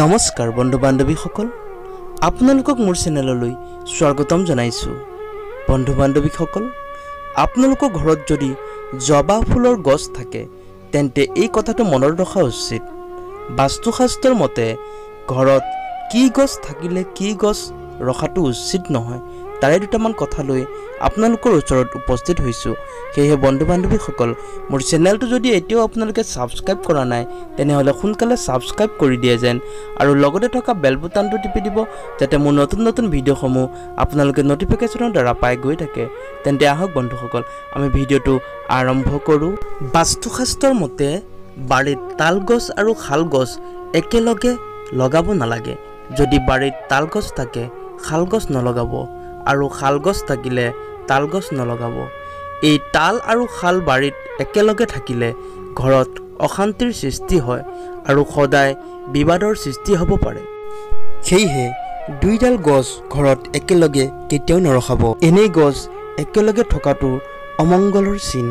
নমস্কাৰ বন্ধু বান্ধৱীসকল। আপোনালোকক মোৰ চেনেললৈ স্বাগতম জনাইছোঁ। বন্ধু বান্ধৱীসকল আপোনালোকৰ ঘৰত যদি জবা ফুলৰ গছ থাকে তেন্তে এই কথাটো মনত ৰখা উচিত। বাস্তুশাস্ত্ৰৰ মতে ঘৰত কি গছ থাকিলে কি গছ ৰখাটো উচিত নহয় তাৰে দুটামান কথা লৈ আপোনালোকৰ ওচৰত উপস্থিত হৈছোঁ। সেয়েহে বন্ধু বান্ধৱীসকল মোৰ চেনেলটো যদি এতিয়াও আপোনালোকে ছাবস্ক্ৰাইব কৰা নাই তেনেহ'লে সোনকালে ছাবস্ক্ৰাইব কৰি দিয়ে যেন আৰু লগতে থকা বেল বুটানটো টিপি দিব যাতে মোৰ নতুন নতুন ভিডিঅ'সমূহ আপোনালোকে ন'টিফিকেশ্যনৰ দ্বাৰা পাই গৈ থাকে। তেন্তে আহক বন্ধুসকল আমি ভিডিঅ'টো আৰম্ভ কৰোঁ। বাস্তুশাস্ত্ৰৰ মতে বাৰীত তাল গছ আৰু শাল গছ একেলগে লগাব নালাগে। যদি বাৰীত তাল গছ থাকে শাল গছ নলগাব। আৰু শাল গছ থাকিলে তাল গছ নলগাব। এই তাল আৰু শাল বাৰীত একেলগে থাকিলে ঘৰত অশান্তিৰ সৃষ্টি হয় আৰু সদায় বিবাদৰ সৃষ্টি হ'ব পাৰে। সেয়েহে দুইডাল গছ ঘৰত একেলগে কেতিয়াও নৰখাব। এনেই গছ একেলগে থকাটো অমংগলৰ চিন।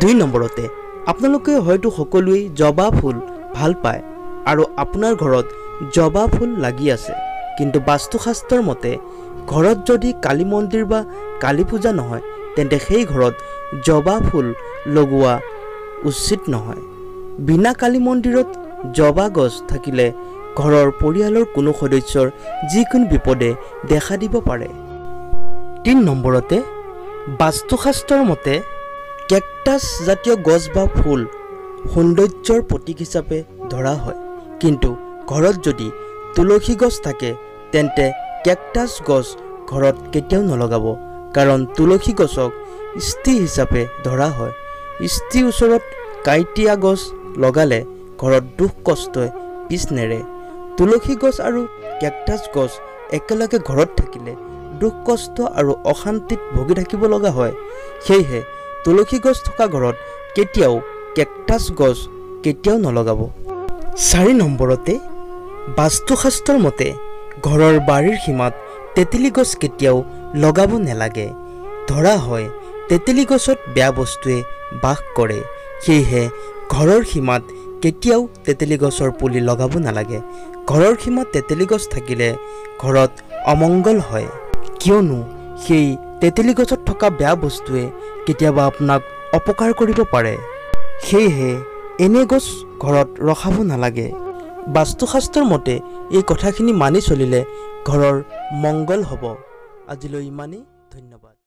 দুই নম্বৰতে আপোনালোকে হয়তো সকলোৱেই জবা ফুল ভাল পায় আৰু আপোনাৰ ঘৰত জবা ফুল লাগি আছে। কিন্তু বাস্তুশাস্ত্ৰৰ মতে ঘৰত যদি কালী মন্দিৰ বা কালী পূজা নহয় তেন্তে সেই ঘৰত জবা ফুল লগোৱা উচিত নহয়। বিনা কালী মন্দিৰত জবা গছ থাকিলে ঘৰৰ পৰিয়ালৰ কোনো সদস্যৰ যিকোনো বিপদে দেখা দিব পাৰে। তিনি নম্বৰতে বাস্তুশাস্ত্ৰৰ মতে কেকটাছ জাতীয় গছ বা ফুল সৌন্দৰ্যৰ প্ৰতীক হিচাপে ধৰা হয়। কিন্তু ঘৰত যদি তুলসী গছ থাকে তেন্তে কেকটাছ গছ ঘৰত কেতিয়াও নলগাব কাৰণ তুলসী গছক স্ত্ৰী হিচাপে ধৰা হয়। স্ত্ৰীৰ ওচৰত কাঁইটীয়া গছ লগালে ঘৰত দুখ কষ্টই পিছ নেৰে। তুলসী গছ আৰু কেকটাছ গছ একেলগে ঘৰত থাকিলে দুখ কষ্ট আৰু অশান্তিত ভুগি থাকিব লগা হয়। সেয়েহে তুলসী গছ থকা ঘৰত কেতিয়াও কেকটাছ গছ কেতিয়াও নলগাব। চাৰি নম্বৰতে বাস্তুশাস্ত্ৰৰ মতে ঘৰৰ বাৰীৰ সীমাত তেতেলী গছ কেতিয়াও লগাব নালাগে। ধৰা হয় তেতেলী গছত বেয়া বস্তুৱে বাস কৰে। সেয়েহে ঘৰৰ সীমাত কেতিয়াও তেতেলী গছৰ পুলি লগাব নালাগে। ঘৰৰ সীমাত তেতেলী গছ থাকিলে ঘৰত অমংগল হয়। কিয়নো সেই তেতেলী গছত থকা বেয়া বস্তুৱে কেতিয়াবা আপোনাক অপকাৰ কৰিব পাৰে। সেয়েহে এনে গছ ঘৰত ৰখাব নালাগে। বাস্তুশাস্ত্ৰৰ মতে এই কথাখিনি মানি চলিলে ঘৰৰ মংগল হ'ব। আজিলৈ ইমানেই। ধন্যবাদ।